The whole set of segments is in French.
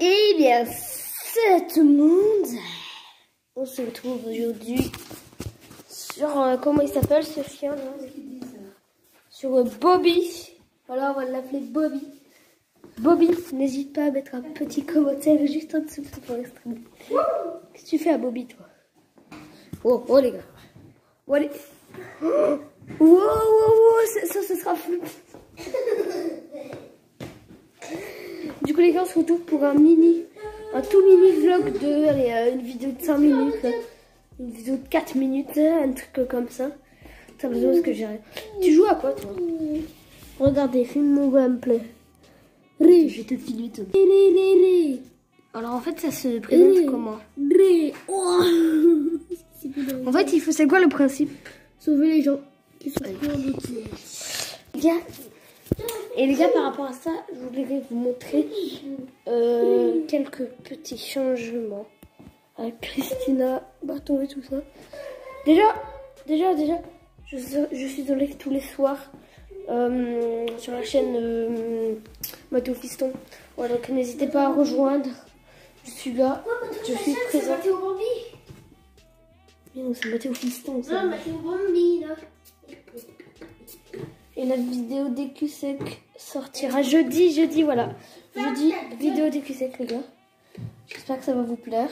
Eh bien, c'est tout le monde. On se retrouve aujourd'hui sur euh, comment il s'appelle ce chien là Sur euh, Bobby. Voilà, on va l'appeler Bobby. Bobby, n'hésite pas à mettre un petit commentaire juste en dessous pour l'exprimer. Qu'est-ce que tu fais à Bobby toi Oh, oh les gars. Oh, allez. Oh, wow, wow, wow, ça, ça, ça sera flou. Coup les gars, on se retrouve pour un mini, un tout mini vlog de, allez, euh, une vidéo de 5 minutes, là. une vidéo de 4 minutes, un truc comme ça. Ça besoin de ce que j'ai. Tu joues à quoi toi? Regardez, filme mon gameplay. Ré, je vais te filmer tout. Ré, ré, ré. Alors en fait ça se présente Ré. comment? Ré. Oh. En fait il faut, c'est quoi le principe? Sauver les gens qui sont otage. Les et les gars, par rapport à ça, je voudrais vous montrer euh, quelques petits changements avec Christina, Bâton et tout ça. Déjà, déjà, déjà, je, je suis en live tous les soirs euh, sur la chaîne euh, Mathéo Fiston. Voilà, donc n'hésitez pas à rejoindre. Je suis là, je suis présent. Mathéo Bambi. Mais non, c'est Mathéo Fiston. ça. Non, Mathéo Bambi, là. La vidéo d'EQSEC sortira jeudi, jeudi, voilà. Jeudi, vidéo d'EQSEC, les gars. J'espère que ça va vous plaire.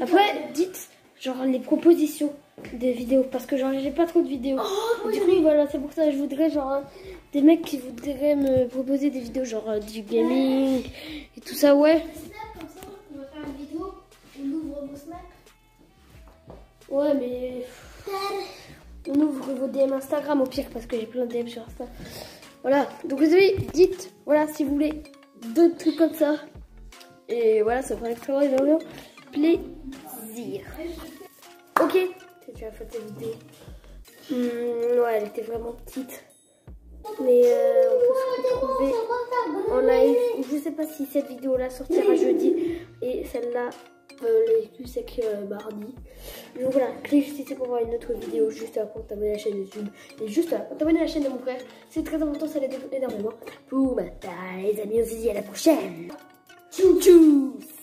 Après, dites, genre, les propositions des vidéos. Parce que, genre, j'ai pas trop de vidéos. Et du coup, voilà, c'est pour ça que je voudrais, genre, des mecs qui voudraient me proposer des vidéos, genre, euh, du gaming et tout ça, ouais. Ouais, mais. On ouvre vos DM Instagram au pire parce que j'ai plein de DM sur Insta. Voilà, donc les amis, dites, voilà, si vous voulez d'autres trucs comme ça. Et voilà, ça ferait extrêmement énormément plaisir. Ok, c'est la photo vidéo. Hmm, ouais, elle était vraiment petite. Mais euh, on peut se retrouver en live. Je sais pas si cette vidéo là sortira jeudi et celle-là euh, les plus sec euh, mardi. Donc voilà, clique juste ici pour voir une autre vidéo juste après t'abonner à la chaîne YouTube et juste après t'abonner à la chaîne de mon frère. C'est très important, ça l'aide énormément. Pour ma les amis, on se dit à la prochaine. Tchou tchou